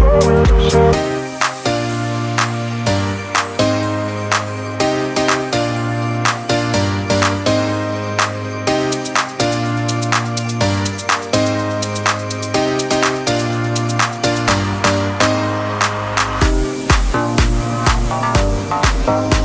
going. Bye.